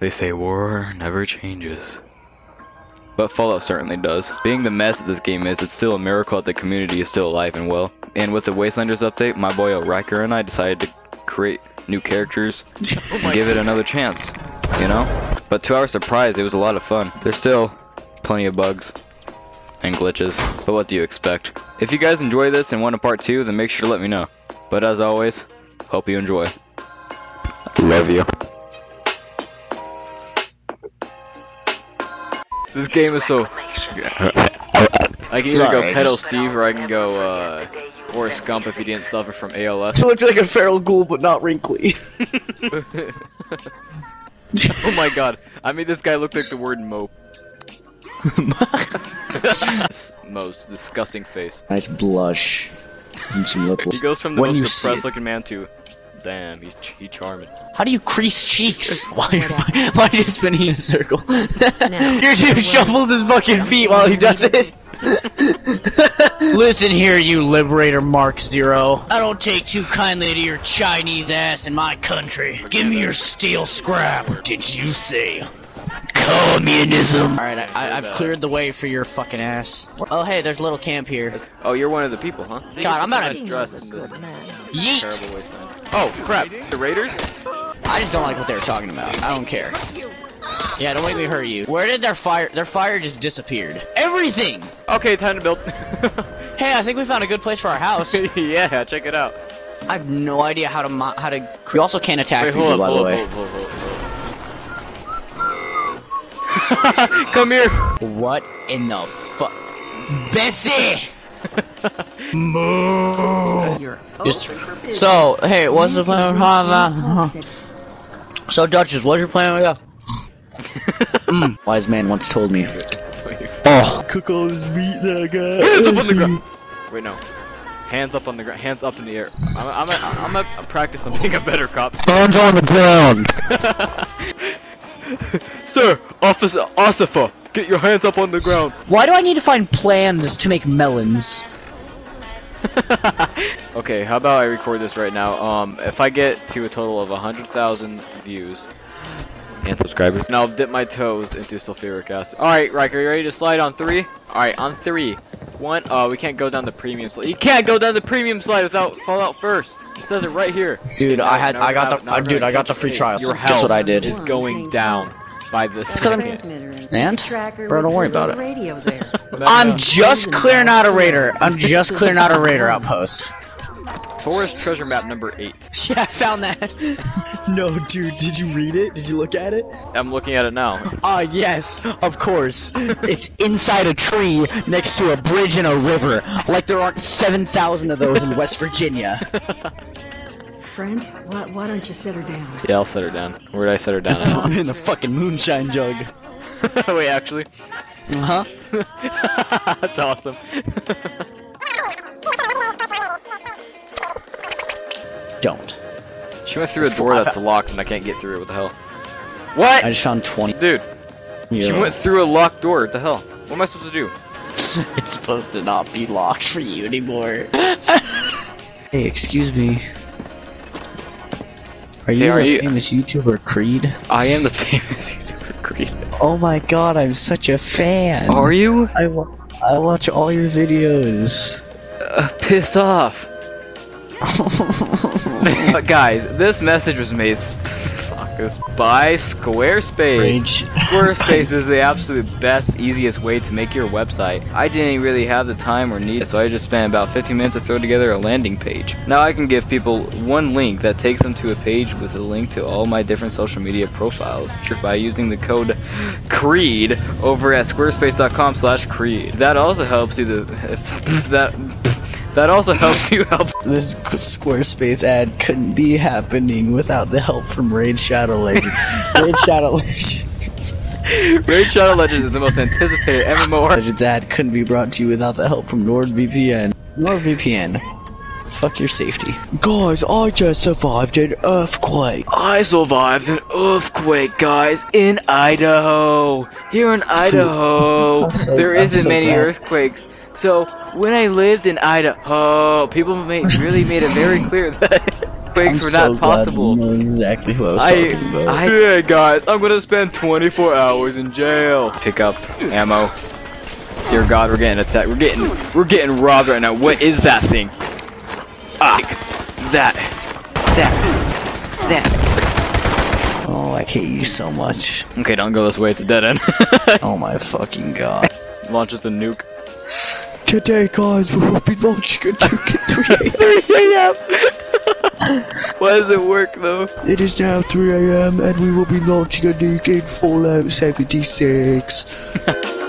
They say war never changes. But Fallout certainly does. Being the mess that this game is, it's still a miracle that the community is still alive and well. And with the Wastelanders update, my boy Ryker and I decided to create new characters and give it another chance, you know? But to our surprise, it was a lot of fun. There's still plenty of bugs and glitches, but what do you expect? If you guys enjoy this and want a part 2, then make sure to let me know. But as always, hope you enjoy. Love you. This game is so. I can either Sorry, go I Pedal just- Steve or I can go uh, Forrest Gump if he didn't suffer from ALS. He looks like a feral ghoul, but not wrinkly. oh my god, I made this guy look like the word mope. Most disgusting face. nice blush. And some He lips. goes from the When you most see depressed looking man to, damn, he's ch- he charming. How do you crease cheeks? Why, why, why are you spinning in a circle? Now, Your dude shuffles his fucking feet while he does it. Listen here, you Liberator Mark Zero. I don't take too kindly to your Chinese ass in my country. Give me your steel scrap. Did you say communism? Alright, I, I, I've cleared the way for your fucking ass. Oh, hey, there's a little camp here. Oh, you're one of the people, huh? God, I'm not a- Being dressed was a in this good man. Yeet! Oh crap! The Raiders? I just don't like what they were talking about. I don't care. Yeah, don't make me hurt you. Where did their fire? Their fire just disappeared. Everything. Okay, time to build. Hey, I think we found a good place for our house. yeah, check it out. I have no idea how to mo- how to. You also can't attack Wait, people, up, by the up, way. hold hold hold. Come here. What in the fuck, Bessie? Moo. You're Just- open for business. So, hey, what's the plan? Homestead. Huh? So, Duchess, what's your plan with that? mm, wise man once told me. Oh, cook all this meat that I got. Hands up on the ground. Wait, no. Hands up on the ground. Hands up in the air. I'm a, I'm a, I'm a, I'm practice on being a better cop. Hands on the ground. Sir, Officer Ossifer, get your hands up on the ground. Why do I need to find plans to make melons? okay, how about I record this right now? Um, if I get to a total of 100,000 views and subscribers, and I'll dip my toes into sulfuric acid. Alright, Ryker, you ready to slide on three? Alright, on three. One, oh, we can't go down the premium slide. You can't go down the premium slide without Fallout first. It says it right here. Dude, Now- I had, now I got now- the, now uh, dude, I got the free it. trials. Your Guess what I did? is going down by the That's second. and And? Bro, don't worry about it. Radio there. I'm just clearing out a raider. I'm just clearing out a raider outpost. Forest treasure map number eight. Yeah, I found that. no, dude, did you read it? Did you look at it? I'm looking at it now. Ah, yes, of course. it's inside a tree next to a bridge and a river. Like there aren't 7,000 of those in West Virginia. Friend, why, why don't you set her down? Yeah, I'll set her down. Where'd I set her down at? I'm in the fucking moonshine jug. Wait, actually. Uh huh. That's awesome. Don't. she went through a door that's locked and I can't get through it. What the hell? What? I just found 20. Dude, she went through a locked door. What the hell? What am I supposed to do? It's supposed to not be locked for you anymore. hey, excuse me. Are you Hey, are the you- famous YouTuber Kreed? I am the famous YouTuber Kreed. Oh my god, I'm such a fan. Are you? I, wa- I watch all your videos. Uh, piss off. But guys, this message was made this, by Squarespace. Rage. Squarespace is the absolute best, easiest way to make your website. I didn't really have the time or need it, so I just spent about 15 minutes to throw together a landing page. Now I can give people one link that takes them to a page with a link to all my different social media profiles by using the code KREED over at squarespace.com slash kreed. That also helps you to... that... That also helps you help This Squarespace ad couldn't be happening without the help from Raid Shadow Legends. Raid Shadow Legends. Raid Shadow Legends is the most anticipated MMO Legends ad couldn't be brought to you without the help from NordVPN. NordVPN. Fuck your safety. Guys, I just survived an earthquake. I survived an earthquake, guys, in Idaho. Here in Idaho, I'm so- there I'm isn't so many glad. earthquakes. So when I lived in Idaho, people made, really made it very clear that makes I'm for so that glad possible. you know exactly who I was I, talking about. I, yeah, guys, I'm gonna spend 24 hours in jail. Pick up ammo. Dear God, we're getting attacked. We're getting, we're getting robbed right now. What is that thing? Ah, that, that, that. oh, I hate you so much. Okay, don't go this way. It's a dead end. Oh my fucking god. Launches a nuke. Today, guys, we will be launching a nuke at 3 a.m. Why does it work though? It is now 3 a.m. and we will be launching a nuke in Fallout 76.